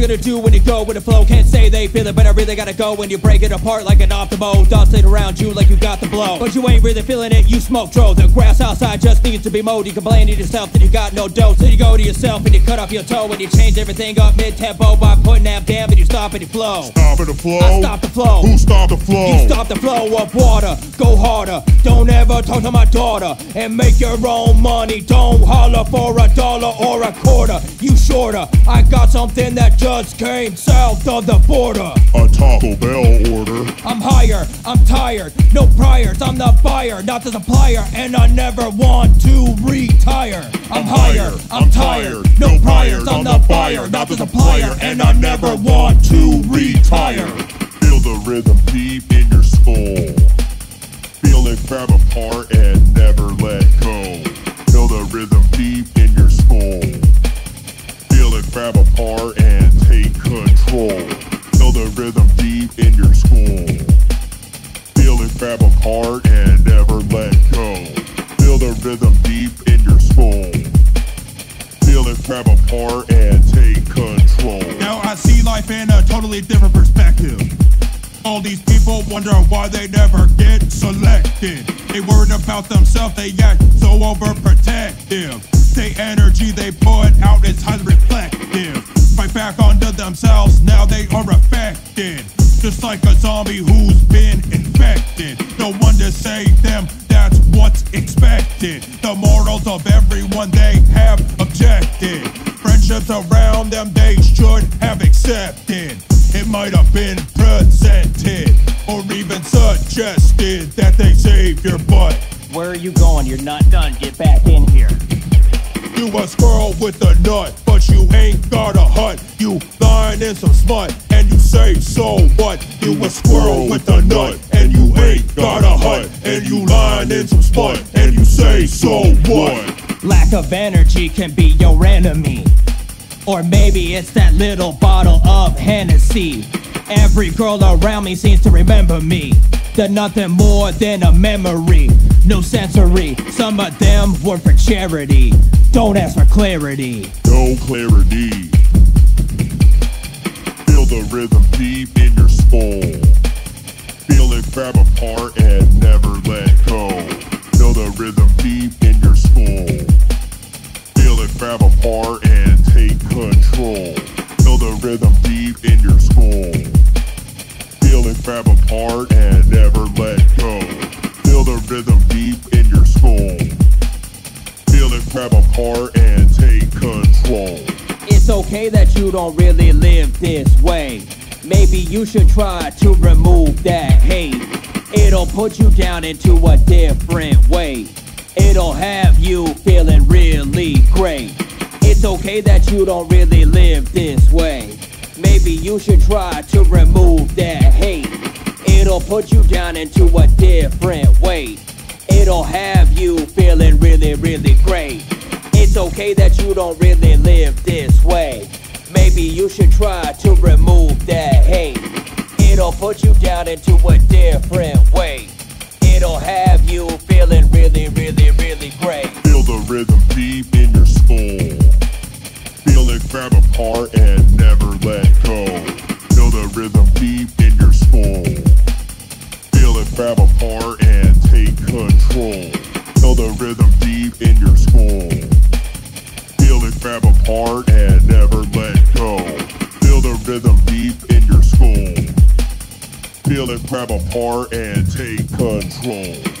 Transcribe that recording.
gonna do when you go with the flow? Can't say they feel it, but I really gotta go when you break it apart like an optimo. Dots it around you like you got the blow. But you ain't really feeling it, you smoke dro. The grass outside just needs to be mowed. You complain to yourself that you got no dough. So you go to yourself and you cut off your toe and you change everything up mid tempo by putting that damn and you stop and you flow. Stop the flow. I stop the flow. Who stop the flow? You stop the flow of water, go harder. Don't ever talk to my daughter and make your own money. Don't holler for a dollar or a quarter. You shorter. I got something that just came south of the border. A Taco Bell order. I'm higher, I'm tired, no priors. I'm the buyer, not the supplier, and I never want to retire. I'm higher, I'm tired, no priors. I'm the buyer, not the supplier, and I never want to retire. Feel the rhythm deep in your skull. Feel it grab apart and never let go. Feel the rhythm deep in your skull. Grab apart and take control. Feel the rhythm deep in your skull. Feel it grab apart and never let go. Feel the rhythm deep in your skull. Feel it grab apart and take control. Now I see life in a totally different perspective. All these people wonder why they never get selected. They worried about themselves, they act so overprotective. The energy they put out is highly themselves, now they are affected. Just like a zombie who's been infected. No one to save them, that's what's expected. The morals of everyone they have objected. Friendships around them they should have accepted. It might have been presented or even suggested that they save your butt. Where are you going? You're not done. Get back in here. You a squirrel with a nut, but you ain't got a hut. You lying in some smut, and you say, so what? You a squirrel with a nut, and you ain't got a hut. And you lying in some smut, and you say, so what? Lack of energy can be your enemy. Or maybe it's that little bottle of Hennessy. Every girl around me seems to remember me. They're nothing more than a memory. No sensory. Some of them were for charity. Don't ask for clarity. no clarity. Feel the rhythm deep in your skull. Feel it grab apart and never let go. Feel the rhythm deep in your skull. Feel it grab apart and take control. Feel the rhythm deep in your skull. Feel it grab apart and never let go. Feel the rhythm deep in your skull. Grab apart and take control. It's okay that you don't really live this way. Maybe you should try to remove that hate. It'll put you down into a different way. It'll have you feeling really great. It's okay that you don't really live this way. Maybe you should try to remove that hate. It'll put you down into a different way. It'll have you feeling really, really great. Okay that you don't really live this way. Maybe you should try to remove that hate. It'll put you down into a different way. It'll have you feeling really, really, really great. Feel the rhythm deep in your skull. Feel it grab apart and never let go. Feel the rhythm deep in your skull. Feel it grab apart and take control. Feel the rhythm deep in your skull. Grab apart and never let go. Feel the rhythm deep in your skull. Feel it grab apart and take control.